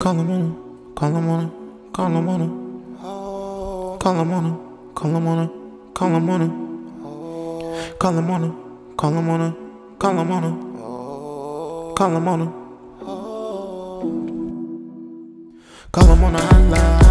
Call him on her, call him on her, call him on her. Call him on her, call him on her, call him on her. Call him on her, call him on her, call him on her. Call him on her. Call him on the hotline,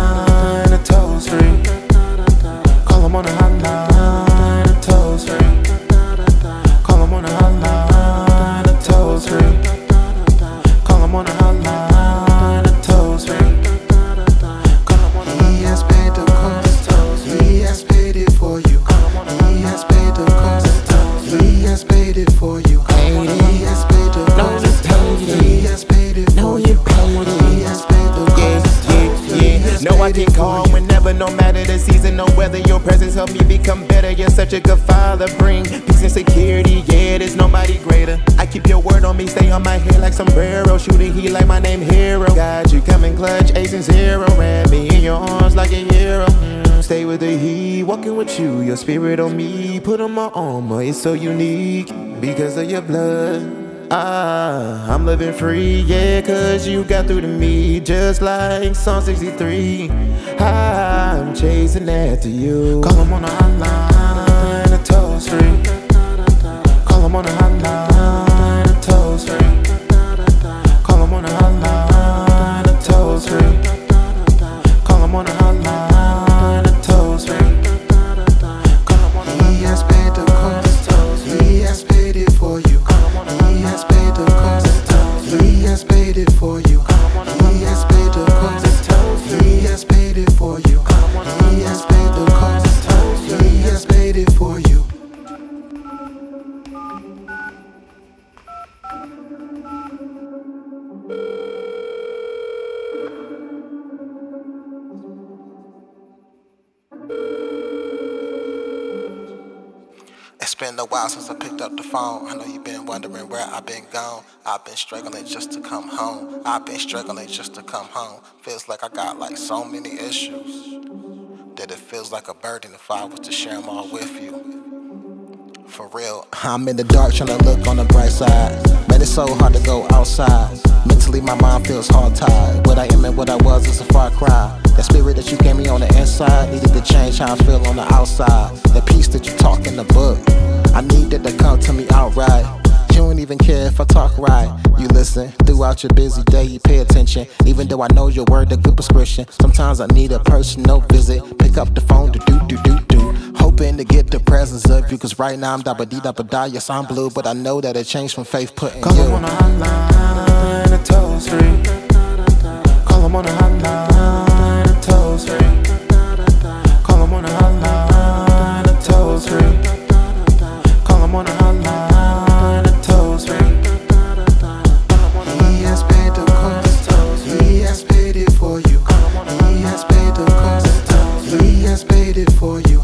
can call whenever, no matter the season, no weather. Your presence help me become better. You're such a good father. Bring peace and security. Yeah, there's nobody greater. I keep your word on me, stay on my head like sombrero. Shooting heat like my name hero. God, you come in clutch, ace and zero. Wrap me in your arms like a hero. Mm, Stay with the heat, walking with you. Your spirit on me, put on my armor. It's so unique because of your blood. Ah, I'm living free, yeah, cause you got through to me just like Psalm 63. Ah, I'm chasing after you. Call him on the hotline, a toll free. Call him on the hotline, has paid it for you. He has paid the cost. He has paid it for you. He has paid the cost. Been a while since I picked up the phone. I know you've been wondering where I've been gone. I've been struggling just to come home. I've been struggling just to come home. Feels like I got like so many issues that it feels like a burden if I was to share them all with you. For real, I'm in the dark trying to look on the bright side. So hard to go outside. Mentally, my mind feels hard tied. What I am and what I was is a far cry. That spirit that you gave me on the inside needed to change how I feel on the outside. The peace that you talk in the book, I need it to come to me outright. You don't even care if I talk right. You listen throughout your busy day, you pay attention. Even though I know your word a good prescription, sometimes I need a personal visit. Pick up the phone to do do do do. Hoping to get the presence of you, cause right now I'm da ba dee da ba da. Yes, I'm blue, but I know that it changed from faith putting Call you. Call him on a hotline and toll free. Call him on a hotline and toll free. Call him on a hotline and toll free. Call him on a hotline and toll free. He has paid the cost. He has paid it for you. He has paid the cost. He has paid it for you.